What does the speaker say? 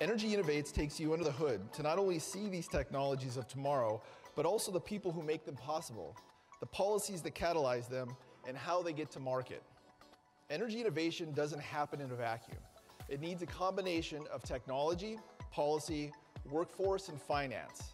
Energy Innovates takes you under the hood to not only see these technologies of tomorrow, but also the people who make them possible, the policies that catalyze them, and how they get to market. Energy innovation doesn't happen in a vacuum. It needs a combination of technology, policy, workforce, and finance.